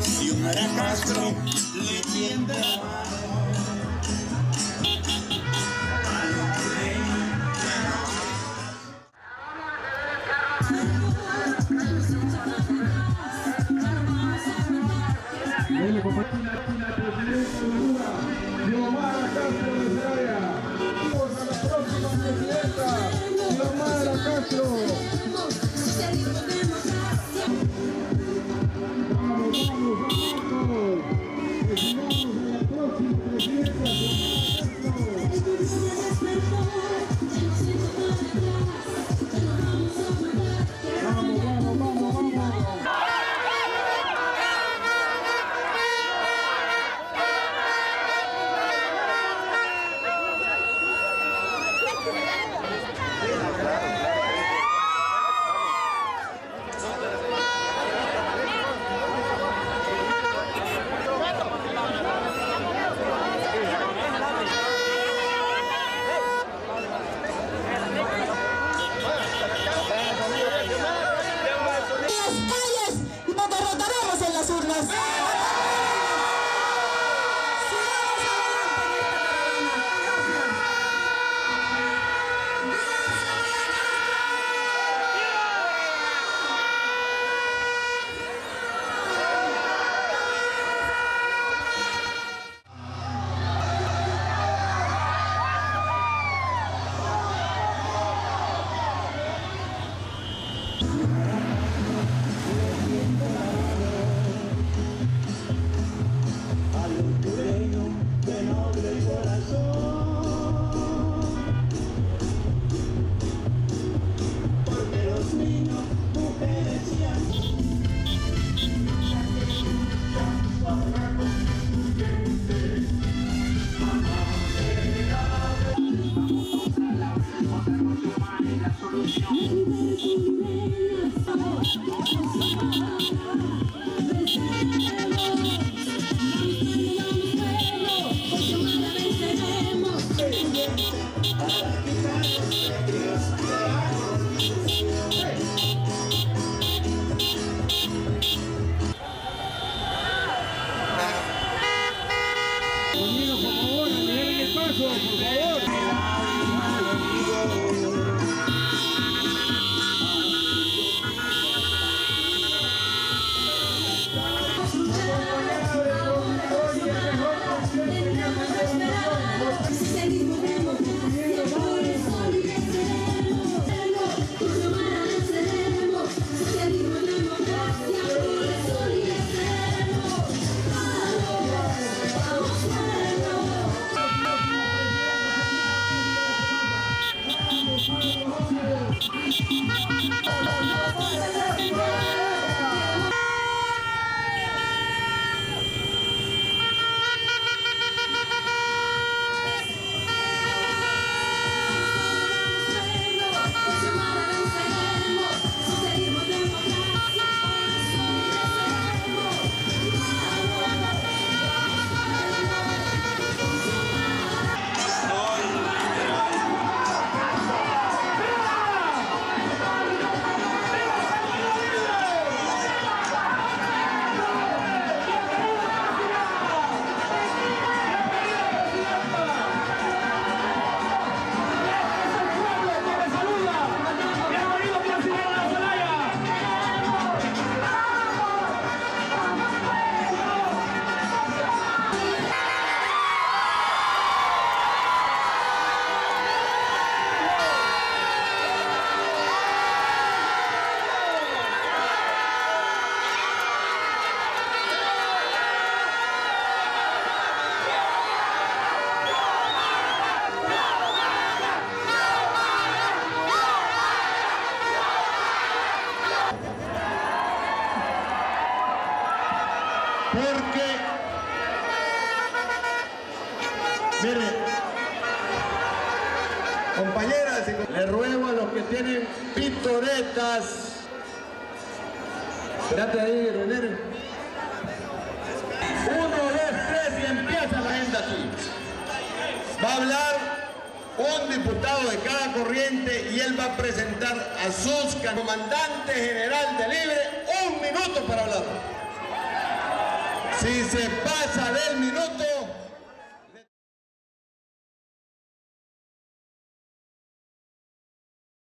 Xiomara Castro, leyenda. Oh. porque, mire, compañeras, le ruego a los que tienen pintoretas, Espérate ahí, René. Uno, dos, tres y empieza la agenda aquí. Va a hablar un diputado de cada corriente y él va a presentar a sus comandante general de Libre un minuto para hablar. Si se pasa del minuto,